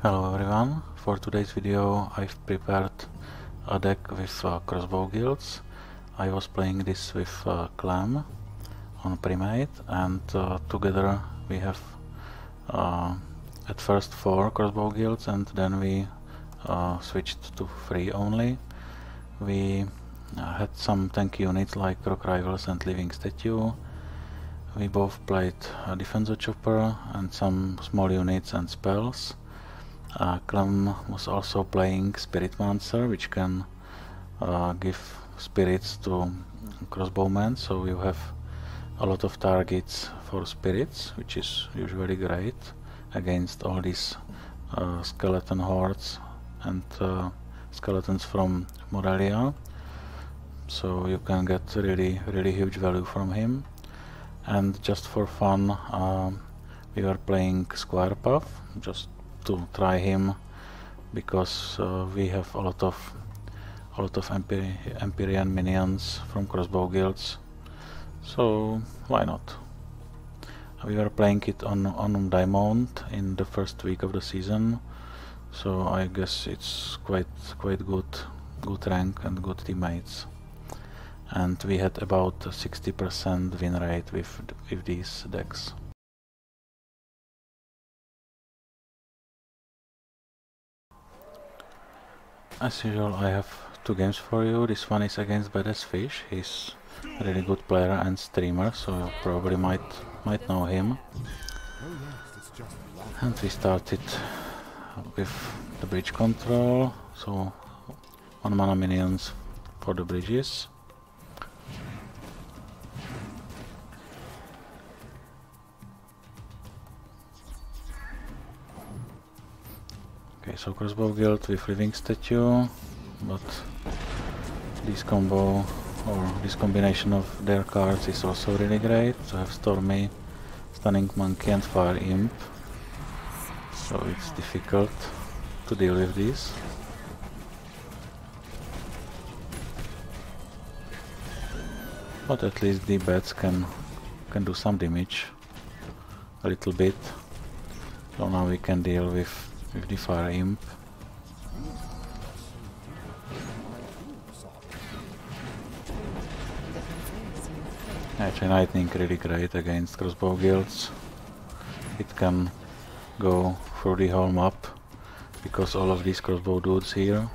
Hello everyone, for today's video I've prepared a deck with uh, crossbow guilds. I was playing this with uh, Klem on Primate and uh, together we have uh, at first four crossbow guilds and then we uh, switched to three only. We uh, had some tank units like Rock Rivals and Living Statue. We both played a Defensor Chopper and some small units and spells. Uh, was also playing Spiritmancer, which can uh, give spirits to crossbowmen, so you have a lot of targets for spirits, which is usually great against all these uh, skeleton hordes and uh, skeletons from Morellia. So you can get really, really huge value from him. And just for fun, um, we were playing Squire Puff, just to try him because uh, we have a lot of a lot of Empy Empyrean minions from crossbow guilds. So why not? We were playing it on on Diamond in the first week of the season. So I guess it's quite quite good good rank and good teammates. And we had about 60% win rate with with these decks As usual I have two games for you. This one is against Badass Fish. He's a really good player and streamer, so you probably might might know him. And we started with the bridge control, so one mana minions for the bridges. So crossbow guild with living statue, but this combo or this combination of their cards is also really great. So I have Stormy, Stunning Monkey and Fire Imp. So it's difficult to deal with this. But at least the bats can can do some damage. A little bit. So now we can deal with fire imp. Actually lightning really great against crossbow guilds. It can go through the whole map because all of these crossbow dudes here.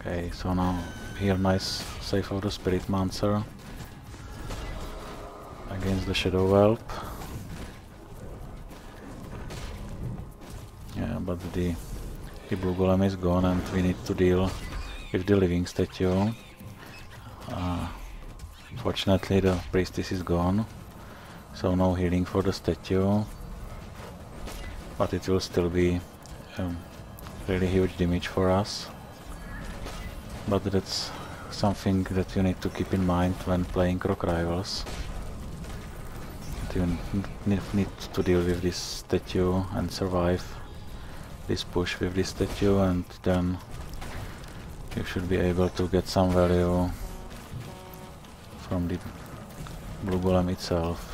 Okay, so now here nice save of the Spiritmancer against the Shadow Whelp. But the, the blue golem is gone and we need to deal with the living statue. Uh, fortunately the priestess is gone, so no healing for the statue, but it will still be um, really huge damage for us. But that's something that you need to keep in mind when playing Rock Rivals. You need to deal with this statue and survive this push with this statue and then you should be able to get some value from the blue golem itself.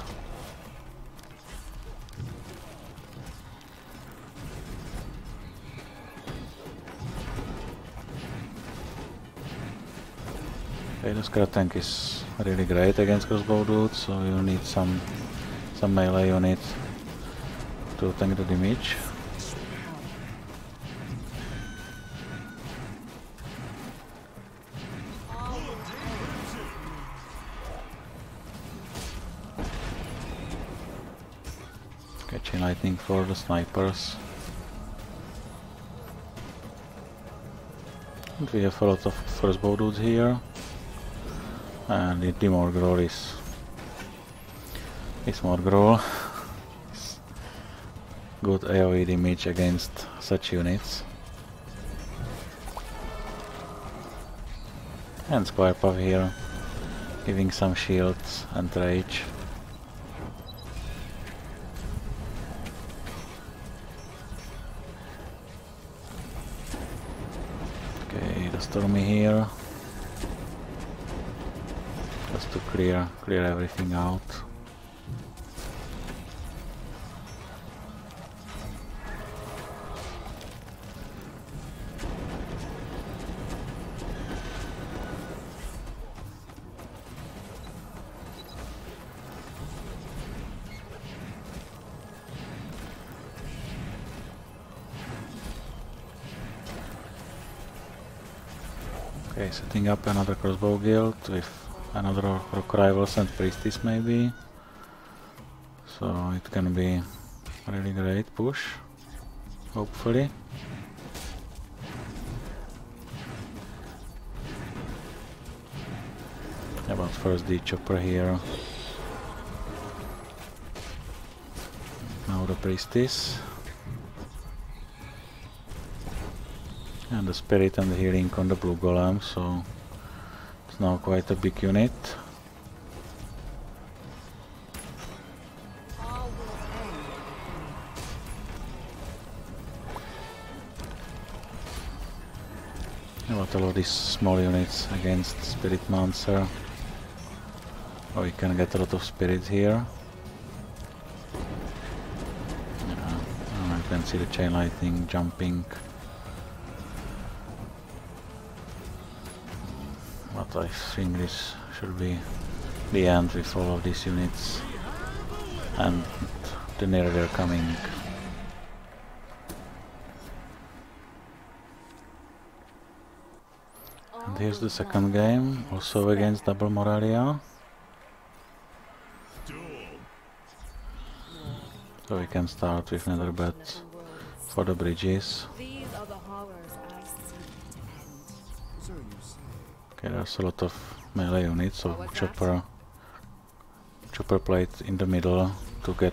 Scrap tank is really great against crossbow dudes, so you need some some melee unit to tank the damage. Catching lightning for the snipers. And we have a lot of crossbow dudes here. And the Morgul is... is Morgul. Good AoE damage against such units. And Squire Puff here, giving some shields and rage. Stormy here. Just to clear clear everything out Okay, setting up another crossbow guild with another rock rivals and priestess maybe. So it can be really great push, hopefully. But first the chopper here. Now the priestess. And the spirit and the healing on the blue golem, so it's now quite a big unit. What a lot of these small units against Spirit Monster. Oh, we can get a lot of spirit here. Yeah, oh, you can see the chain lightning jumping. But I think this should be the end with all of these units. And the nearer they're coming, And here's the second game, also against Double Morellia. So we can start with another bet for the bridges. Okay, there's a lot of melee units, so chopper, chopper plate in the middle to get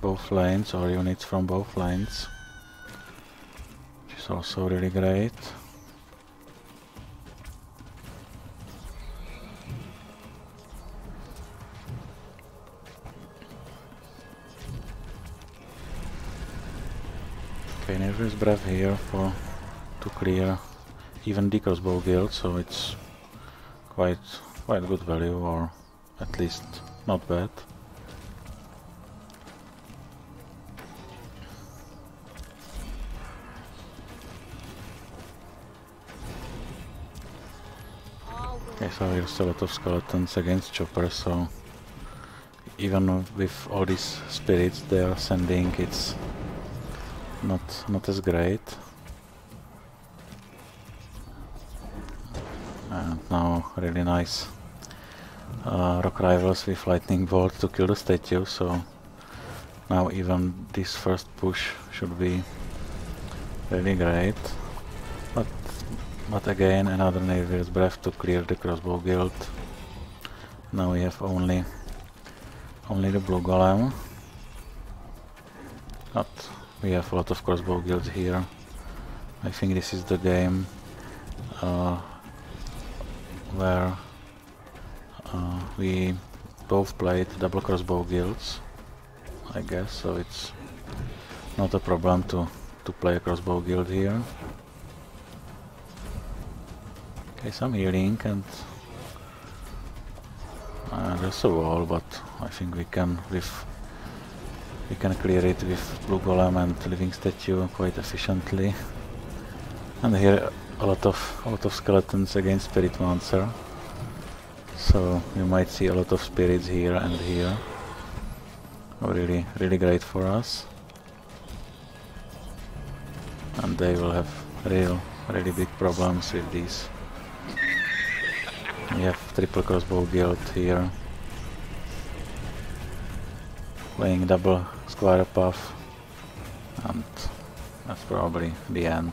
both lanes or units from both lanes, which is also really great. Okay, Nervous Breath here for to clear even the crossbow guild, so it's quite quite good value, or at least not bad. Okay, so here's a lot of skeletons against choppers, so even with all these spirits they are sending, it's not not as great. Really nice uh, rock rivals with lightning bolt to kill the statue. So now even this first push should be really great. But but again another Navir's breath to clear the crossbow guild. Now we have only only the blue golem. But we have a lot of crossbow guilds here. I think this is the game uh, where uh, we both played double crossbow guilds, I guess, so it's not a problem to, to play a crossbow guild here. Okay, some healing and uh, there's a wall, but I think we can with we can clear it with blue golem and living statue quite efficiently. And here a lot of a lot of skeletons against Spiritmancer. So you might see a lot of spirits here and here. Oh, really really great for us. And they will have real really big problems with these. We have triple crossbow guild here playing double Squire Puff and that's probably the end.